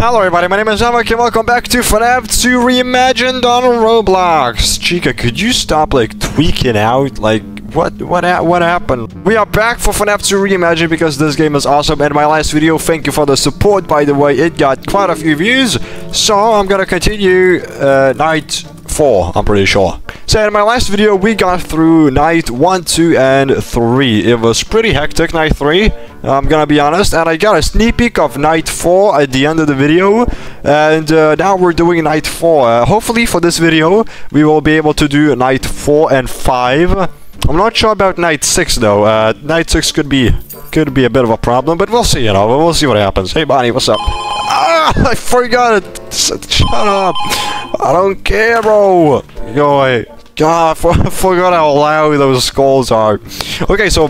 Hello everybody, my name is Amak and welcome back to FNAF 2 Reimagined on Roblox. Chica, could you stop like tweaking out? Like, what what ha what happened? We are back for FNAF 2 Reimagined because this game is awesome and my last video, thank you for the support by the way, it got quite a few views. So I'm gonna continue uh, night 4, I'm pretty sure. So in my last video we got through night 1, 2 and 3. It was pretty hectic night 3, I'm gonna be honest. And I got a sneak peek of night 4 at the end of the video. And uh, now we're doing night 4. Uh, hopefully for this video we will be able to do night 4 and 5. I'm not sure about night 6 though. Uh, night 6 could be could be a bit of a problem, but we'll see, you know. We'll see what happens. Hey Bonnie, what's up? Ah, I forgot it. Shut up. I don't care, bro. Go away. God, I forgot how loud those skulls are. Okay, so,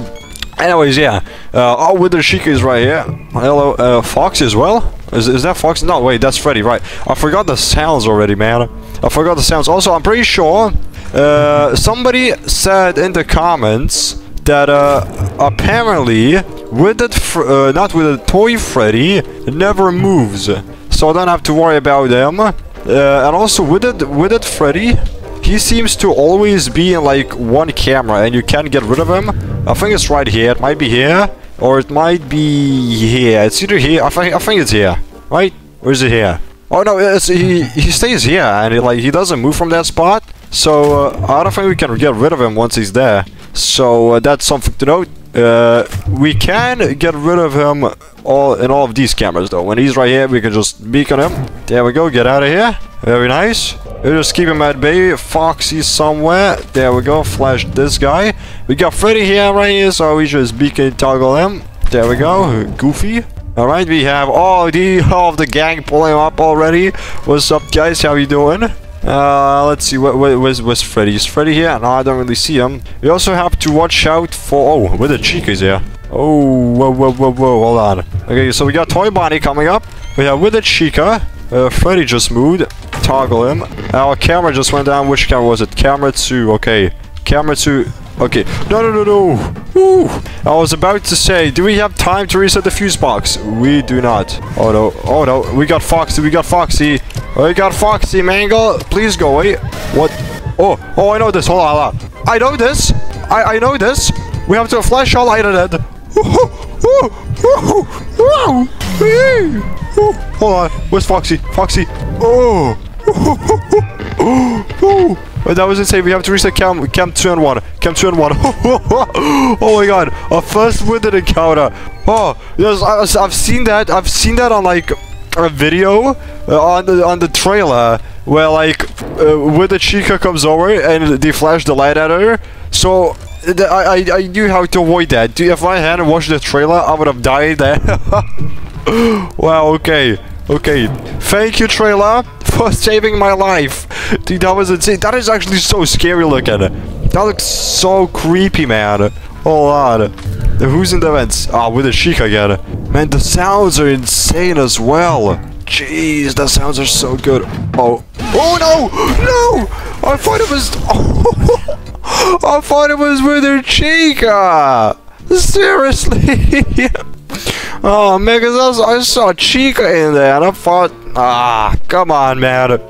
anyways, yeah. Uh, oh, Wither Chica is right here. Hello, uh, Fox as well? Is, is that Fox? No, wait, that's Freddy, right. I forgot the sounds already, man. I forgot the sounds. Also, I'm pretty sure uh, somebody said in the comments that uh, apparently with that, uh, not with a toy Freddy, never moves. So I don't have to worry about them. Uh, and also with it, with it Freddy, he seems to always be in like one camera and you can't get rid of him. I think it's right here. It might be here. Or it might be here. It's either here. I think, I think it's here. Right? Or is it here? Oh no, he, he stays here and he, like he doesn't move from that spot. So uh, I don't think we can get rid of him once he's there. So uh, that's something to note. Uh, we can get rid of him all in all of these cameras though. When he's right here, we can just beacon him. There we go, get out of here. Very nice. We'll just keep him at bay. Foxy somewhere. There we go, flash this guy. We got Freddy here right here, so we just beacon toggle him. There we go, Goofy. Alright, we have all the all of the gang pulling up already. What's up guys, how you doing? Uh, let's see, what, what, where's, Freddy? Is Freddy here? No, I don't really see him. We also have to watch out for... Oh, where the Chica's here. Oh, whoa, whoa, whoa, whoa, hold on. Okay, so we got Toy Bonnie coming up. We have with the Chica. Uh, Freddy just moved. Toggle him. Our camera just went down. Which camera was it? Camera 2, okay. Camera 2... Okay. No, no, no, no. Ooh. I was about to say, do we have time to reset the fuse box? We do not. Oh, no. Oh, no. We got Foxy. We got Foxy. Oh, we got Foxy, Mangle. Please go away. What? Oh, oh, I know this. Hold on, hold on. I know this. I, I know this. We have to flash all it. Hold on. Where's Foxy? Foxy. Oh. But that was insane. We have to reset cam cam 2 and 1. Cam 2 and 1. oh my god. Our first winded encounter. Oh, yes, I, I've seen that. I've seen that on like a video uh, on the on the trailer where like uh, where the Chica comes over and they flash the light at her. So I, I, I knew how to avoid that. If I hadn't watched the trailer, I would have died there. wow, okay. Okay. Thank you, trailer, for saving my life. Dude, that was insane. That is actually so scary looking. That looks so creepy, man. Hold on. Who's in the vents? Ah, oh, with the Chica again. Man, the sounds are insane as well. Jeez, the sounds are so good. Oh. Oh, no! No! I thought it was... Oh, I thought it was with her Chica! Seriously? oh, man, because I, I saw Chica in there, and I thought... Ah, come on, man.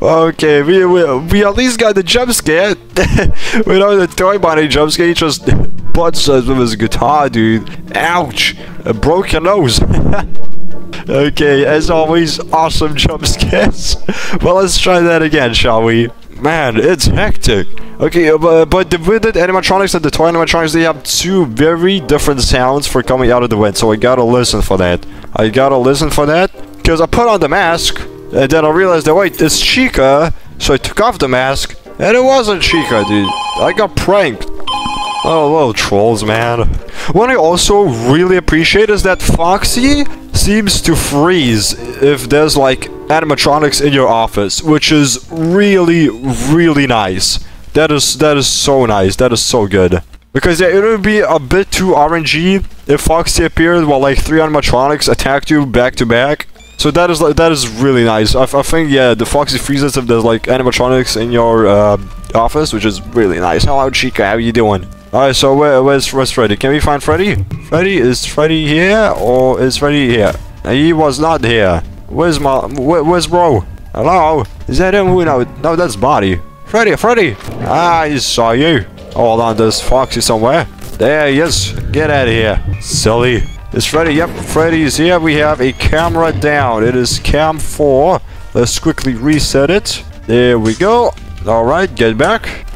Okay, we, we, we at least got the jump scare. we know the Toy Bonnie jump scare, he just butts us with his guitar, dude. Ouch! A broken nose. okay, as always, awesome jump scares. well, let's try that again, shall we? Man, it's hectic. Okay, uh, but, but the, with the animatronics and the toy animatronics, they have two very different sounds for coming out of the wind, so I gotta listen for that. I gotta listen for that, because I put on the mask, and then I realized that, wait, it's Chica, so I took off the mask, and it wasn't Chica, dude. I got pranked. Oh, little trolls, man. What I also really appreciate is that Foxy seems to freeze if there's like animatronics in your office, which is really, really nice. That is that is so nice. That is so good. Because yeah, it would be a bit too RNG if Foxy appeared while like three animatronics attacked you back to back. So that is like that is really nice. I, I think yeah, the Foxy freezes if there's like animatronics in your uh, office, which is really nice. Hello, Chica. How you doing? Alright, so where, where's, where's Freddy? Can we find Freddy? Freddy? Is Freddy here? Or is Freddy here? He was not here. Where's my... Where, where's bro? Hello? Is that him? No, no, that's Body. Freddy, Freddy! Ah, I saw you. Hold on, there's Foxy somewhere. There he is. Get out of here. Silly. Is Freddy? Yep, Freddy is here. We have a camera down. It is cam 4. Let's quickly reset it. There we go. Alright, get back.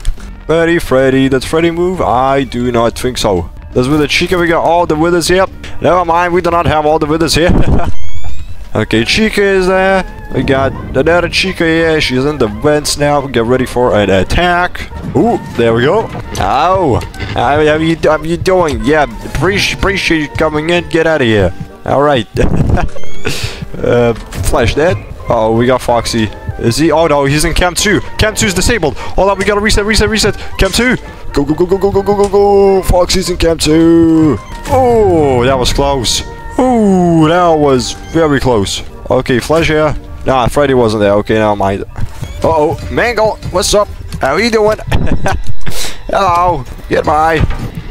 Freddy, Freddy. Does Freddy move? I do not think so. There's with the Chica. We got all the withers here. Never mind, we do not have all the withers here. okay, Chica is there. We got another Chica here. She's in the vents now. Get ready for an attack. Ooh, there we go. Oh, how, how you how you doing? Yeah, appreciate appreciate you coming in. Get out of here. All right. uh, flash that. Oh, we got Foxy. Is he? Oh no, he's in Cam 2. Cam 2 is disabled. Hold on, we gotta reset, reset, reset. Cam 2. Go, go, go, go, go, go, go, go, go. Foxy's in Cam 2. Oh, that was close. Oh, that was very close. Okay, Flash here. Nah, Freddy wasn't there. Okay, never mind. Uh-oh, Mangle, what's up? How are you doing? Hello, goodbye.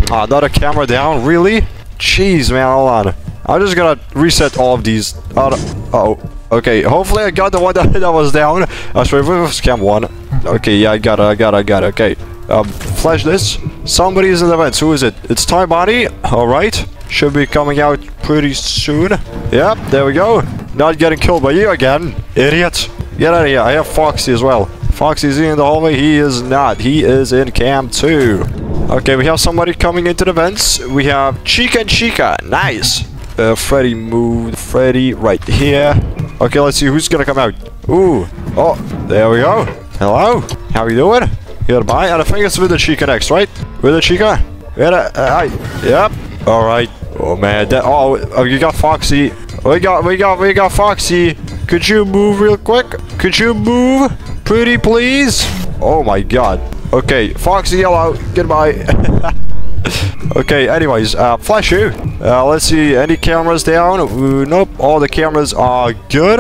Oh, another camera down, really? Jeez, man, hold on. I'm just gonna reset all of these. Uh oh. Okay, hopefully I got the one that, that was down. I swear, it was cam 1. Okay, yeah, I got it, I got it, I got it. Okay, um, flash this. Somebody is in the vents. Who is it? It's Toy Bonnie. Alright. Should be coming out pretty soon. Yep, there we go. Not getting killed by you again. Idiot. Get out of here. I have Foxy as well. Foxy's in the hallway. He is not. He is in cam 2. Okay, we have somebody coming into the vents. We have Chica and Chica. Nice. Uh, Freddy moved. Freddy right here. Okay, let's see who's gonna come out. Ooh. Oh, there we go. Hello. How you doing? Goodbye. And I think it's with the Chica next, right? With the Chica? With a, uh, hi. Yep. Alright. Oh man, that, oh, oh, you got Foxy. We got, we got, we got Foxy. Could you move real quick? Could you move? Pretty please? Oh my god. Okay, Foxy, hello. Goodbye. okay, anyways, uh, flash you. Uh, let's see, any cameras down? Ooh, nope, all the cameras are good.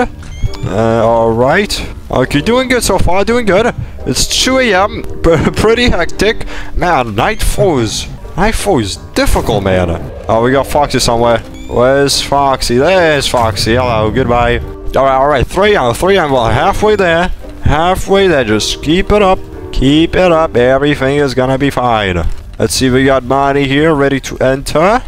Uh, alright. Okay, doing good so far, doing good. It's 2 a.m. Pretty hectic. Man, night foes. Night foes difficult, man. Oh, we got Foxy somewhere. Where's Foxy? There's Foxy. Hello, goodbye. Alright, alright, 3 a.m. 3 a.m. Well, halfway there. Halfway there. Just keep it up. Keep it up. Everything is gonna be fine. Let's see, we got Bonnie here ready to enter.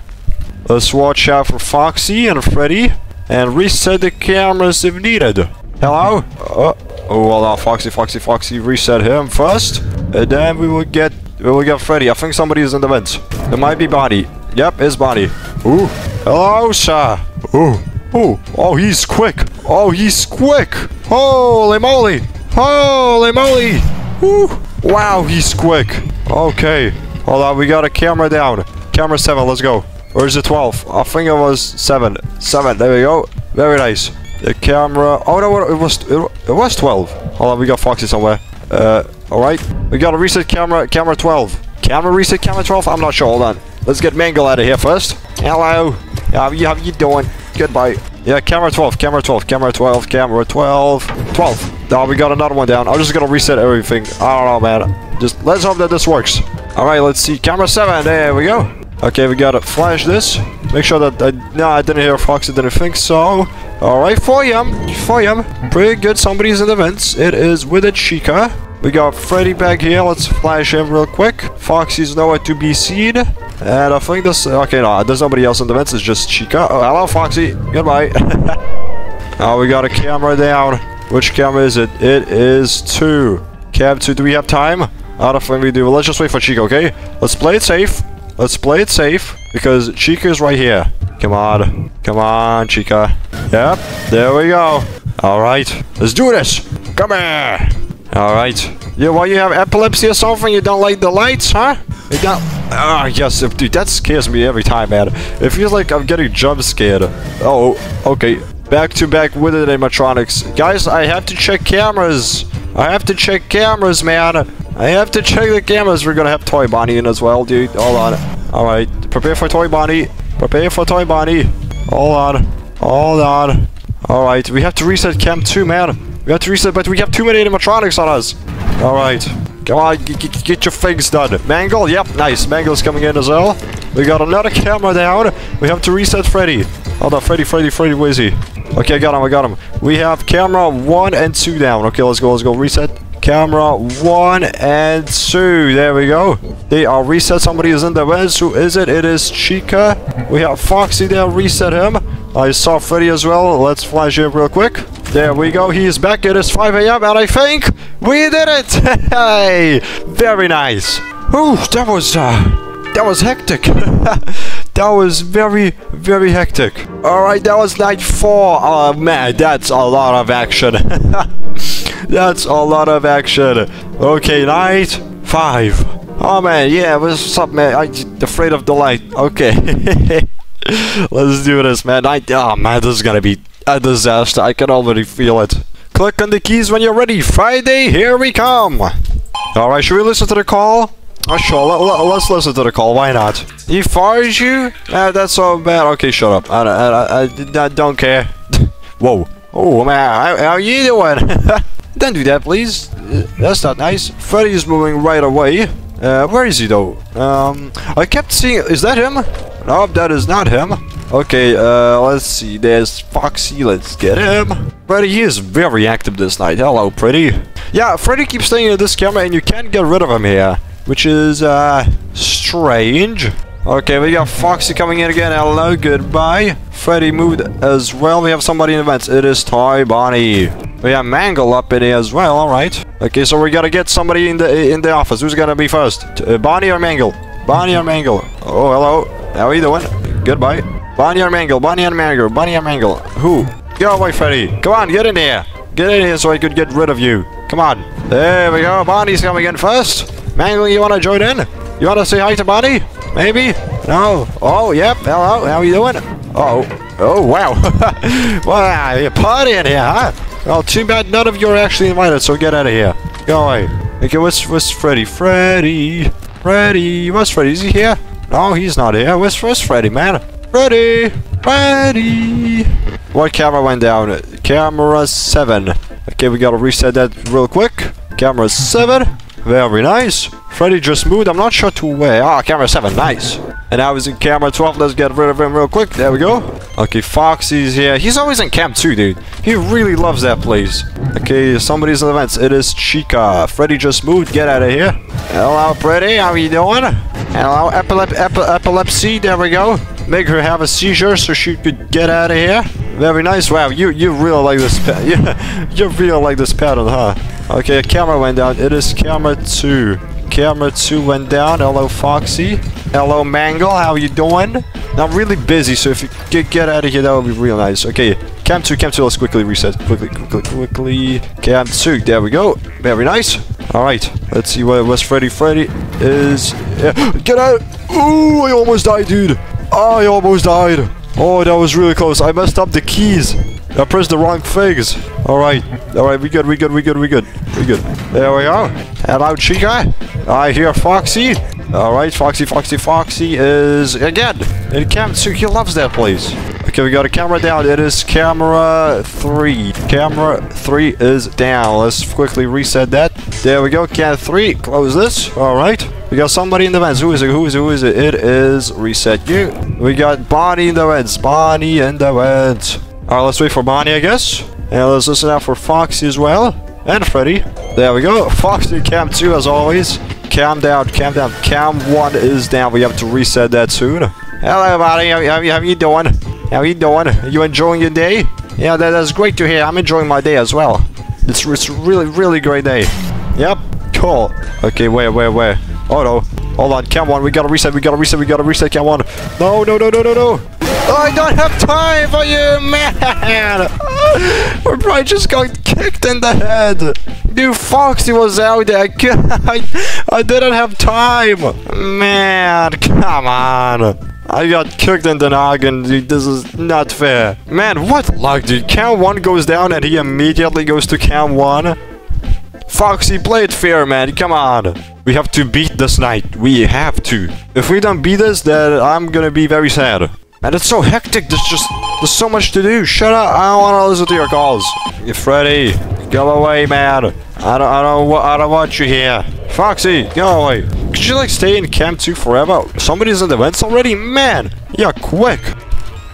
Let's watch out for Foxy and Freddy. And reset the cameras if needed. Hello? Uh, oh, well, now Foxy, Foxy, Foxy, reset him first. And then we will get, we will get Freddy. I think somebody is in the vents. It might be Bonnie. Yep, it's Bonnie. Ooh. Hello, sir. Ooh. Ooh. Oh, he's quick. Oh, he's quick. Holy moly. Holy moly. Ooh. Wow, he's quick. Okay. Hold on, we got a camera down. Camera 7, let's go. Is it 12? I think it was 7. 7, there we go. Very nice. The camera... Oh no, it was it, was 12. Hold on, we got Foxy somewhere. Uh, alright. We got a reset camera, camera 12. Camera reset, camera 12? I'm not sure, hold on. Let's get Mangle out of here first. Hello. How you, how you doing? Goodbye. Yeah, camera 12, camera 12, camera 12, camera 12, 12. Oh, we got another one down. I'm just gonna reset everything. I don't know, man. Just let's hope that this works. Alright, let's see. Camera 7, there we go. Okay, we gotta flash this. Make sure that uh, I... No, I didn't hear Fox, I didn't think so. Alright, 4M. 4M. Pretty good, somebody's in the vents. It is with a Chica. We got Freddy back here. Let's flash him real quick. Foxy's nowhere to be seen. And I think this... Okay, no, there's nobody else in the vents. It's just Chica. Oh, hello, Foxy. Goodbye. oh, we got a camera down. Which camera is it? It is 2. Cam 2. Do we have time? I don't think we do. Let's just wait for Chica, okay? Let's play it safe. Let's play it safe. Because Chica is right here. Come on. Come on, Chica. Yep. There we go. Alright. Let's do this. Come here. Alright. Yeah, why you have epilepsy or something? You don't like the lights, huh? You don't... Ah, yes, dude, that scares me every time, man. It feels like I'm getting jump scared. Oh, okay. Back to back with the animatronics. Guys, I have to check cameras. I have to check cameras, man. I have to check the cameras. We're gonna have Toy Bonnie in as well, dude. Hold on. Alright. Prepare for Toy Bonnie. Prepare for Toy Bonnie. Hold on. Hold on. Alright. We have to reset cam 2, man. We have to reset, but we have too many animatronics on us. Alright. Come on, get, your things done. Mangle, yep, nice. Mangle's coming in as well. We got another camera down. We have to reset Freddy. Hold on, Freddy, Freddy, Freddy, where is he? Okay, I got him, I got him. We have camera one and two down. Okay, let's go, let's go. Reset. Camera one and two. There we go. They are reset. Somebody is in the vents. Who is it? It is Chica. We have Foxy there. Reset him. I saw Freddy as well. Let's flash him real quick. There we go. He is back. It is 5 a.m. and I think we did it. hey, very nice. Ooh, that was uh, that was hectic. that was very, very hectic. All right, that was night four. Oh man, that's a lot of action. that's a lot of action. Okay, night five. Oh man, yeah, what's up, man? I'm afraid of the light. Okay. Let's do this, man. I, oh man, this is gonna be a disaster. I can already feel it. Click on the keys when you're ready. Friday, here we come. Alright, should we listen to the call? Oh, sure, let, let's listen to the call. Why not? He fires you? Uh, that's so bad. Okay, shut up. I, I, I, I don't care. Whoa. Oh, man. How, how you doing? Don't do that, please. Uh, that's not nice. Freddy is moving right away. Uh, where is he, though? Um, I kept seeing... Is that him? No, that is not him. Okay, uh, let's see. There's Foxy. Let's get him. Freddy, is very active this night. Hello, pretty. Yeah, Freddy keeps staying in this camera and you can't get rid of him here. Which is, uh, strange. Okay, we got Foxy coming in again. Hello, goodbye. Freddy moved as well. We have somebody in the vents. It is Toy Bonnie. We have Mangle up in here as well. All right. Okay, so we gotta get somebody in the in the office. Who's gonna be first? Uh, Bonnie or Mangle? Bonnie or Mangle? Oh, hello. How are you doing? Goodbye. Bonnie or Mangle? Bonnie or Mangle? Bonnie or Mangle? Who? Get away, Freddy. Come on, get in here. Get in here so I could get rid of you. Come on. There we go. Bonnie's coming in first. Mangle, you want to join in? You want to say hi to Bonnie? Maybe? No? Oh, yep. Hello. How are you doing? Oh. Oh, wow. wow, you're partying here, huh? Well, too bad none of you are actually invited, so get out of here. Go away. Okay, where's, where's Freddy? Freddy! Freddy! Where's Freddy? Is he here? No, he's not here. Where's, where's Freddy, man? Freddy! Freddy! What camera went down? Camera 7. Okay, we gotta reset that real quick. Camera 7. Very nice. Freddy just moved. I'm not sure to where. Ah, camera 7. Nice. And now he's in camera 12. Let's get rid of him real quick. There we go. Okay, Foxy's here. He's always in camp too, dude. He really loves that place. Okay, somebody's in the vents. It is Chica. Freddy just moved. Get out of here. Hello, Freddy. How are you doing? Hello, epilep ep epilepsy. There we go. Make her have a seizure so she could get out of here. Very nice. Wow, you you really like this pet. Yeah, you really like this pattern, huh? Okay, camera went down. It is camera two. Camera 2 went down. Hello, Foxy. Hello, Mangle. How you doing? I'm really busy, so if you get, get out of here, that would be real nice. Okay, Cam 2, Cam 2, let's quickly reset. Quickly, quickly, quickly. Cam 2, there we go. Very nice. Alright, let's see what was Freddy. Freddy is... Yeah. Get out! Ooh, I almost died, dude. I almost died. Oh, that was really close. I messed up the keys. I pressed the wrong things. Alright. Alright, we good, we good, we good, we good. We good. There we go. Hello, Chica. I hear Foxy. Alright, Foxy, Foxy, Foxy is again in Cam 2. He loves that place. Okay, we got a camera down. It is camera 3. Camera 3 is down. Let's quickly reset that. There we go. Cam 3. Close this. Alright. We got somebody in the vents. Who is it? Who is it? Who is it? It is reset you. We got Bonnie in the vents. Bonnie in the vents. Alright, let's wait for Bonnie, I guess. And let's listen out for Foxy as well. And Freddy. There we go. Foxy Cam 2 as always. Cam down, cam down. Cam 1 is down. We have to reset that soon. Hello, Bonnie. How, how, how you doing? How you doing? You enjoying your day? Yeah, that, that's great to hear. I'm enjoying my day as well. It's, it's really, really great day. Yep. Cool. Okay, where, where, where? Oh no. Hold on, Cam 1. We gotta reset. We gotta reset. We gotta reset Cam 1. No, no, no, no, no, no. I don't have time for you, man! We're probably just got kicked in the head. Dude, Foxy was out there. I, I didn't have time. Man, come on. I got kicked in the noggin. This is not fair. Man, what luck, dude. Cam 1 goes down and he immediately goes to Cam 1. Foxy, play it fair, man. Come on. We have to beat this night. We have to. If we don't beat this, then I'm gonna be very sad. Man, it's so hectic. There's just there's so much to do. Shut up. I don't want to listen to your calls. You Freddy, go away, man. I don't I don't I don't want you here. Foxy, go away. Could you like stay in camp 2 forever? Somebody's in the vents already? Man, yeah, quick.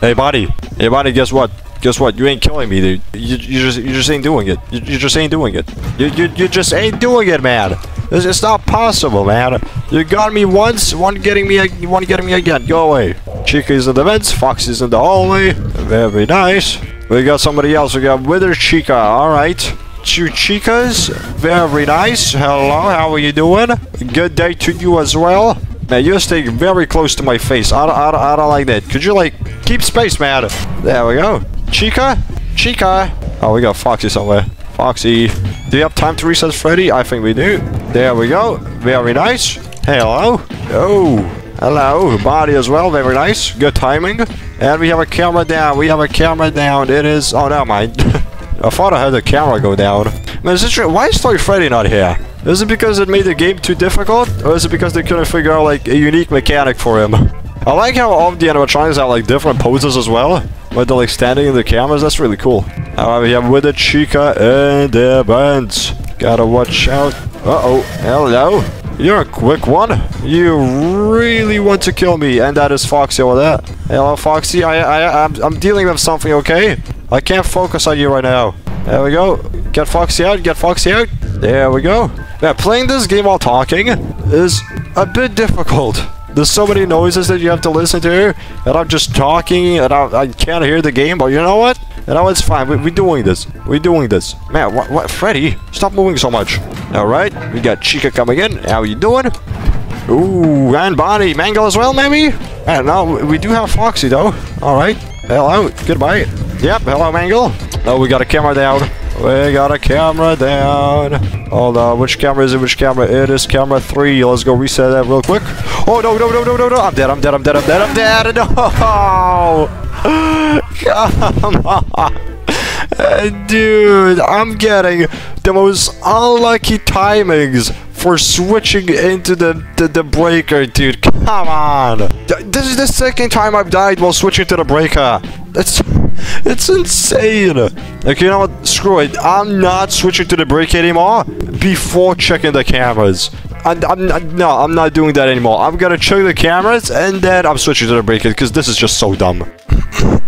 Hey, buddy. Hey, buddy, guess what? Guess what? You ain't killing me, dude. You, you just you just ain't doing it. You, you just ain't doing it. You, you you just ain't doing it, man. It's, it's not possible, man. You got me once, one getting me, one getting me again. Go away. Chica's in the vents, Foxy's in the hallway. Very nice. We got somebody else. We got Wither Chica. All right. Two Chicas. Very nice. Hello, how are you doing? Good day to you as well. Man, you're staying very close to my face. I I, I don't like that. Could you, like, keep space, man? There we go. Chica? Chica? Oh, we got Foxy somewhere. Foxy. Do you have time to reset Freddy? I think we do. There we go. Very nice. Hello. Oh. Hello. Body as well. Very nice. Good timing. And we have a camera down. We have a camera down. It is... Oh, never mind. I thought I had the camera go down. Man, is this? Why is Toy Freddy not here? Is it because it made the game too difficult? Or is it because they couldn't figure out, like, a unique mechanic for him? I like how all the animatronics have, like, different poses as well. When they're, like, standing in the cameras. That's really cool. Alright, we have with the Chica and the bands. Gotta watch out. Uh-oh. Hello. You're a quick one. You really want to kill me, and that is Foxy over there. Hello, Foxy. I, I, I'm, I'm dealing with something, okay? I can't focus on you right now. There we go. Get Foxy out. Get Foxy out. There we go. Yeah, playing this game while talking is a bit difficult. There's so many noises that you have to listen to, and I'm just talking, and I, I can't hear the game, but you know what? You know, it's fine. We, we're doing this. We're doing this. Man, what, what? Freddy, stop moving so much. Alright, we got Chica coming in. How you doing? Ooh, and Bonnie. Mangle as well, maybe? And now we do have Foxy, though. Alright. Hello. Goodbye. Yep, hello, Mangle. Oh, we got a camera down. We got a camera down. Hold on, which camera is it? Which camera? It is camera three. Let's go reset that real quick. Oh, no, no, no, no, no, no. I'm dead, I'm dead, I'm dead, I'm dead, I'm dead. No! Come on. Dude, I'm getting the most unlucky timings for switching into the, the, the breaker, dude. Come on. This is the second time I've died while switching to the breaker. That's... It's insane. Okay, you know what? Screw it. I'm not switching to the breaker anymore before checking the cameras. I'm, I'm, no, I'm not doing that anymore. I'm gonna check the cameras and then I'm switching to the breaker because this is just so dumb.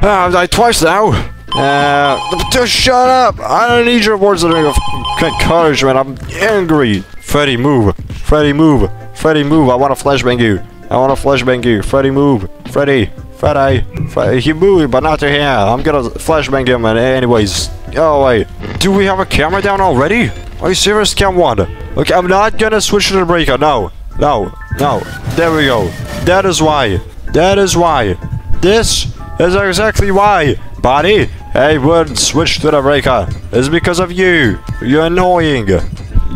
Ah, I've died twice now. Uh, just shut up! I don't need your words of encouragement. I'm angry. Freddy, move. Freddy, move. Freddy, move. I want to flashbang you. I want to flashbang you. Freddy, move. Freddy. Freddy. Freddy. He moved, but not to here. I'm gonna flashbang him anyways. Oh, wait. Do we have a camera down already? Are you serious, Cam 1? Okay, I'm not gonna switch to the breaker. No. No. No. There we go. That is why. That is why. This is exactly why. Buddy, I would switch to the breaker. It's because of you. You're annoying.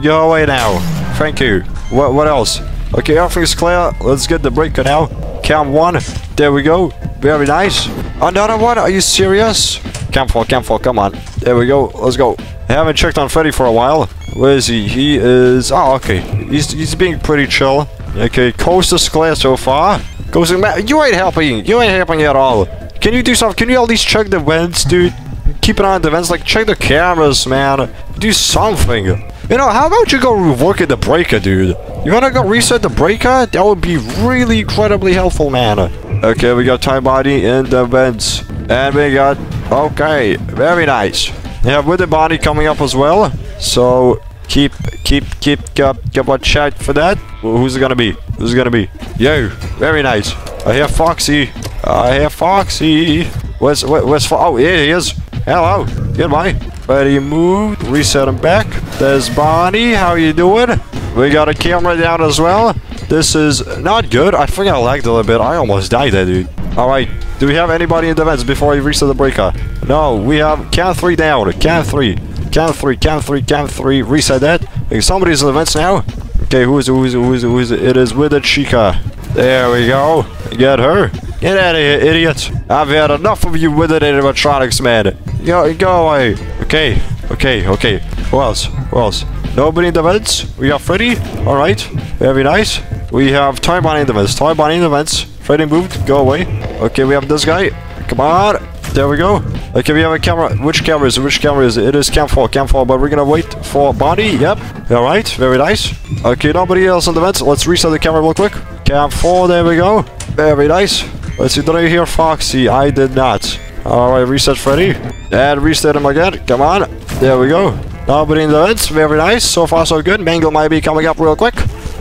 Go away now. Thank you. What, what else? Okay, everything's clear. Let's get the breaker now. Cam 1. There we go. Very nice. Another one? Are you serious? Cam 4, Cam 4, come on. There we go. Let's go. I haven't checked on Freddy for a while. Where is he? He is... Oh, okay. He's, he's being pretty chill. Okay, coast is clear so far. Coast You ain't helping. You ain't helping at all. Can you do something? Can you at least check the vents, dude? Keep an eye on the vents. Like, check the cameras, man. Do something. You know, how about you go work at the breaker, dude? You wanna go reset the breaker? That would be really incredibly helpful, man. Okay, we got Time Body in the vents. And we got... Okay, very nice. Yeah, with the body coming up as well. So, keep, keep, keep, keep, keep watch out for that. Who's it gonna be? Who's it gonna be? Yo, very nice. I hear Foxy. I hear Foxy. Where's, where, where's Fo Oh, here he is. Hello. Goodbye. Buddy moved. Reset him back. There's Bonnie. How you doing? We got a camera down as well. This is not good. I think I lagged a little bit. I almost died there, dude. Alright. Do we have anybody in the vents before we reset the breaker? No. We have count three down. Count three. Count three. Count three. Count three. Reset that. Okay, somebody's in the vents now. Okay, who is it? Who is it? Who is it? Who is it? It is with the Chica. There we go. Get her. Get out of here, idiot. I've had enough of you with it animatronics, man. Go, go away. Okay, okay, okay. Who else? Who else? Nobody in the vents? We got Freddy. Alright. Very nice. We have Bonnie in the vents. Bonnie in the vents. Freddy moved. Go away. Okay, we have this guy. Come on. There we go. Okay, we have a camera. Which camera is it? Which camera is it? It is cam 4, cam 4, but we're gonna wait for Bonnie. Yep. Alright, very nice. Okay, nobody else on the vents. Let's reset the camera real quick. Cam 4, there we go. Very nice. Let's see, did I hear Foxy? I did not. Alright, reset Freddy. And reset him again. Come on. There we go. Nobody in the vents. Very nice. So far, so good. Mangle might be coming up real quick.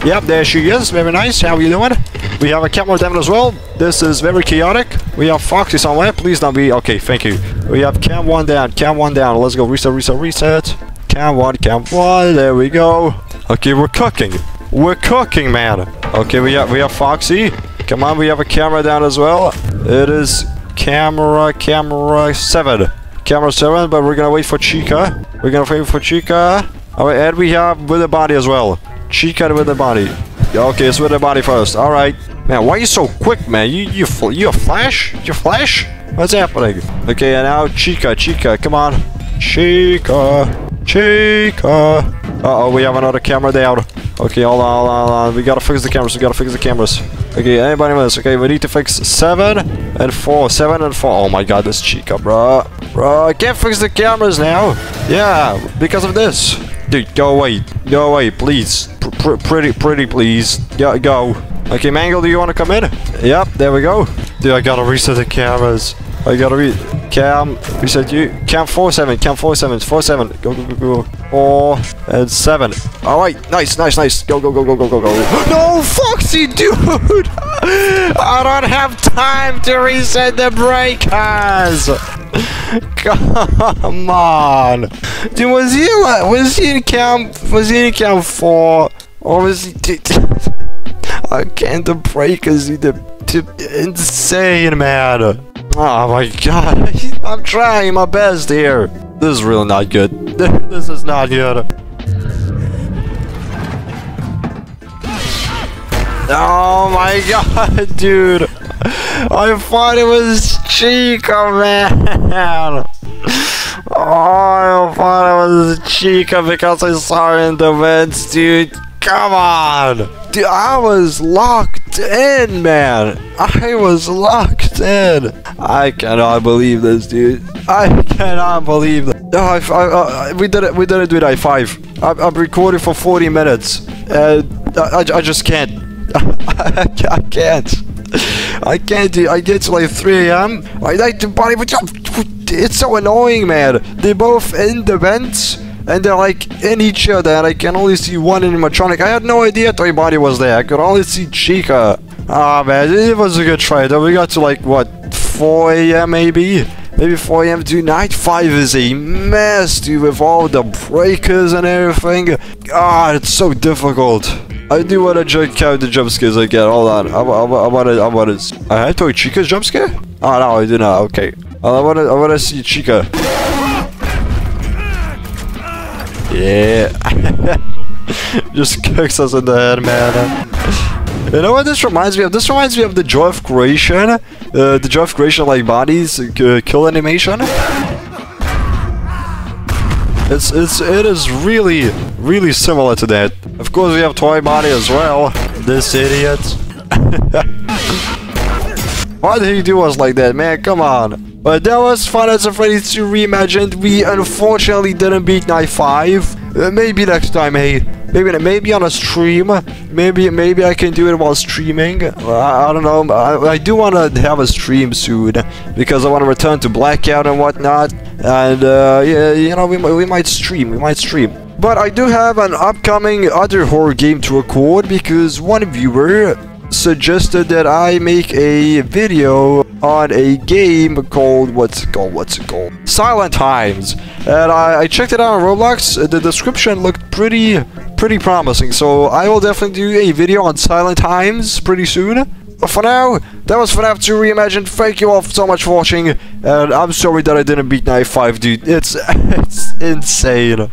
Yep, there she is. Very nice. How are you doing? We have a camera down as well. This is very chaotic. We have Foxy somewhere. Please don't be... Okay, thank you. We have cam 1 down. Cam 1 down. Let's go. Reset, reset, reset. Cam 1, cam 1. There we go. Okay, we're cooking. We're cooking, man. Okay, we have, we have Foxy. Come on, we have a camera down as well. It is camera, camera 7. Camera 7, but we're gonna wait for Chica. We're gonna wait for Chica. Alright, and we have with the body as well. Chica with the body. Okay, it's with the body first. Alright. Man, why are you so quick, man? You you you a flash? You flash? What's happening? Okay, and now Chica, Chica, come on. Chica, Chica. Uh-oh, we have another camera down. Okay, hold on, hold on, hold on. We gotta fix the cameras, we gotta fix the cameras. Okay, anybody miss? Okay, we need to fix 7 and 4. 7 and 4. Oh my god, this Chica, bro. Bro, I can't fix the cameras now. Yeah, because of this. Dude, go away. Go away, please. Pr pr pretty, pretty, please. Yeah, go. Okay, Mangle, do you want to come in? Yep, there we go. Dude, I gotta reset the cameras. I gotta re- Cam, reset you. Cam 4-7, cam 4-7, 4-7. Go, go, go, go. 4 and 7. Alright, nice, nice, nice. Go, go, go, go, go, go, go. No, Foxy, dude! I don't have time to reset the breakers! Come on! Dude, was he, was he in cam, was he in cam 4? Or was he... I can't, the breakers, the, the insane, man. Oh my god, I'm trying my best here. This is really not good. this is not good. Oh my god, dude. I thought it was Chica, man. Oh, I thought it was Chica because I saw her in the vents, dude. Come on! Dude, I was locked in, man! I was locked in! I cannot believe this, dude. I cannot believe that. Oh, I, I, I, we did it, we didn't do it with i5. I, I'm recording for 40 minutes. And I, I just can't. I, I can't. I can't do, I get to like 3 a.m. I like to body, but it's so annoying, man. They both in the vents and they're like in each other and I can only see one animatronic. I had no idea Toy Bonnie was there. I could only see Chica. Ah man, it was a good try though. We got to like what 4 a.m. maybe? Maybe 4 a.m. to night 5 is a mess dude with all the breakers and everything. God, it's so difficult. I do want to check out the jump scares again. Hold on. I want to. I want to. I had Toy Chica's jump scare? Oh no, I did not. Okay. I want to. I want to see Chica. Yeah. Just kicks us in the head, man. You know what this reminds me of? This reminds me of the Joy of Creation. Uh, the Joy of Creation, like, bodies, uh, kill animation. It's, it's, it is really, really similar to that. Of course, we have Toy Bonnie as well. This idiot. Why did he do us like that, man? Come on. But that was Nights at Freddy's 2 Reimagined. We unfortunately didn't beat Night 5. Uh, maybe next time, hey. Maybe maybe on a stream. Maybe maybe I can do it while streaming. I, I don't know. I, I do want to have a stream soon because I want to return to Blackout and whatnot. And uh, yeah, you know, we, we might stream. We might stream. But I do have an upcoming other horror game to record because one viewer suggested that I make a video on a game called, what's it called, what's it called? Silent Times. And I, I checked it out on Roblox, the description looked pretty, pretty promising. So I will definitely do a video on Silent Times pretty soon. For now, that was FNAF 2 Reimagined. Thank you all so much for watching. And I'm sorry that I didn't beat Night 5, dude. It's, it's insane.